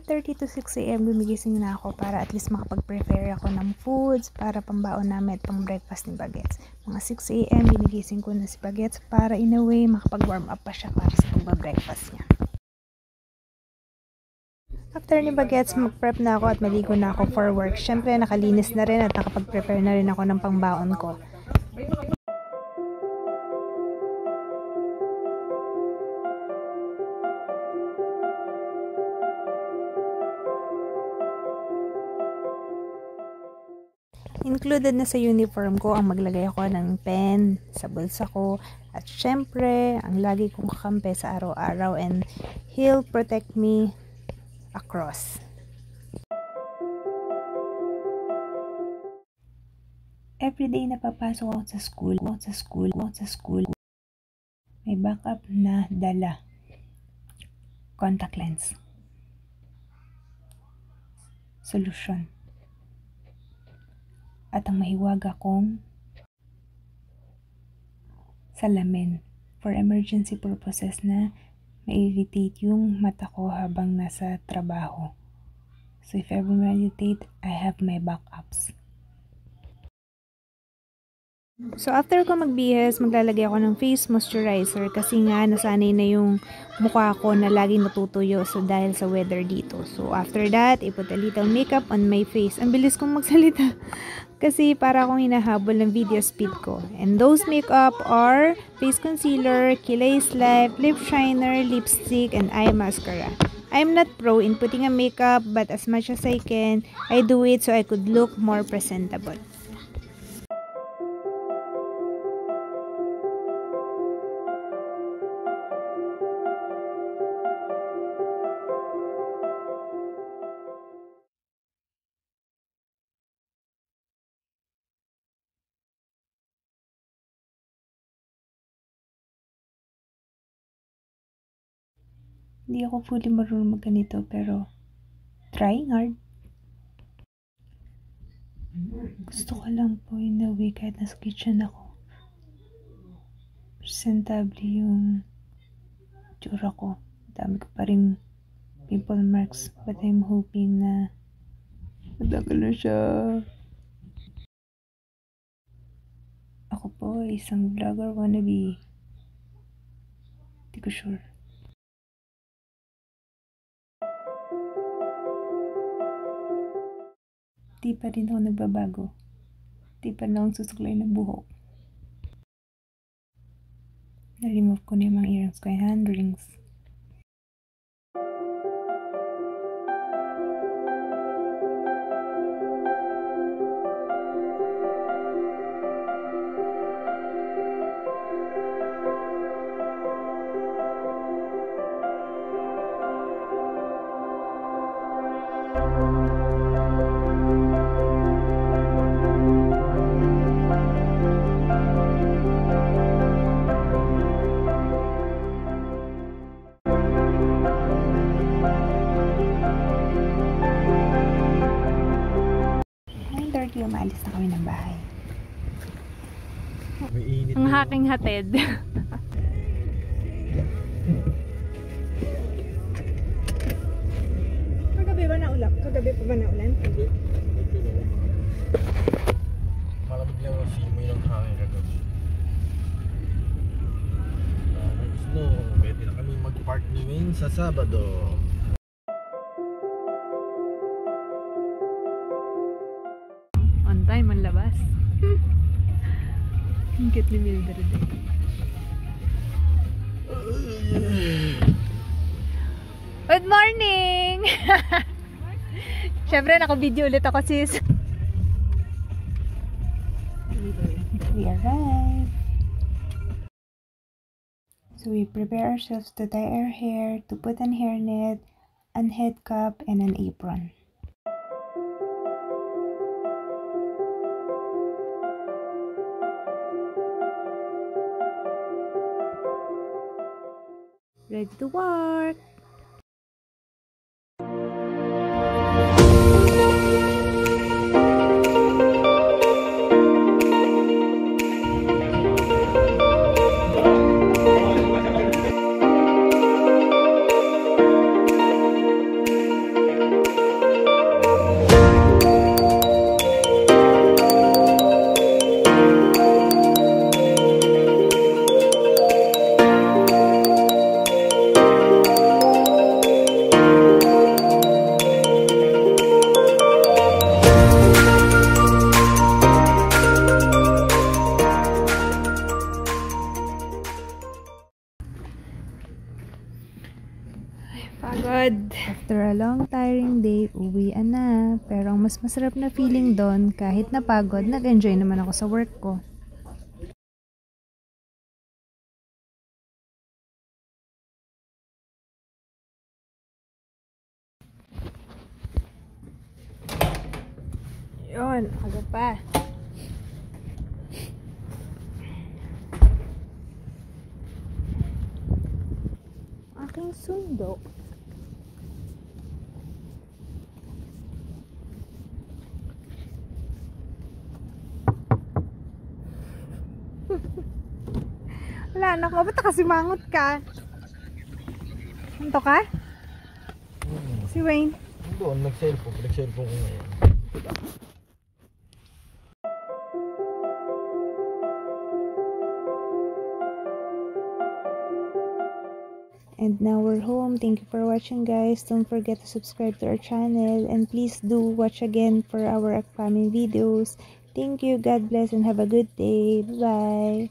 5.30 to 6am gumigising na ako para at least makapag-prepare ako ng foods para pambaon namin at pang breakfast ni Bagets. Mga 6am ginigising ko na si Bagets para in a way makapag-warm up pa siya para sa pagba-breakfast niya. After ni Bagets, mag-prep na ako at maligo na ako for work. Siyempre, nakalinis na rin at nakapag-prepare na rin ako ng pangbaon ko. Included na sa uniform ko ang maglagay ako ng pen sa bulsa ko at syempre ang lagi kong kakampi sa araw-araw and he'll protect me across. Everyday na papasok ako sa school, ako sa school, ako sa school. May backup na dala. Contact lens. Solution at ang mahiwaga kong salamin for emergency purposes na ma-irritate yung mata ko habang nasa trabaho. So if ever ma-irritate, I have my backups. So, after ko magbihis, maglalagay ako ng face moisturizer kasi nga nasanay na yung mukha ko na laging natutuyo so dahil sa weather dito. So, after that, I put a little makeup on my face. Ang bilis kong magsalita kasi para akong hinahabol ng video speed ko. And those makeup are face concealer, Kilay Life, lip shiner, lipstick, and eye mascara. I'm not pro in putting a makeup but as much as I can, I do it so I could look more presentable. Hindi ako fully marunong magganito pero trying hard. Gusto ko lang po a way kahit nasa kitchen ako. Presentable yung tsura ko. Dami ko pa rin pimple marks but I'm hoping na matagal na siya. Ako po isang vlogger wannabe. Hindi ko sure. Di pa rin ako nagbabago. Di pa lang susuklay ng buhok. Na-remove ko na yung mga earrings ko yung hand rings. Ang haking hatid. Kagabi ba naulan? Kagabi pa ba naulan? Hindi. Malamig lang ang simoy ng hangin kagabi. Tapos no, pwede na kami mag-park ni Wayne sa Sabado. On time ang labas. Ang cute ni Mildred. Good morning! Siyempre, naka-video ulit ako sis. We arrived. So we prepare ourselves to tie our hair, to put an hairnet, an head cap, and an apron. Ready to work! Pagod. After a long tiring day, uwian na. Pero ang mas masarap na feeling doon, kahit napagod, nag-enjoy naman ako sa work ko. Yun, aga pa. Aking sundo. Wala, anak mo. Ba't kasi mangot ka? Anto ka? Hmm. Si Wayne. Doon, nag-cellphone. Nag-cellphone ko ngayon. And now we're home. Thank you for watching guys. Don't forget to subscribe to our channel. And please do watch again for our upcoming videos. Thank you. God bless and have a good day. Bye-bye.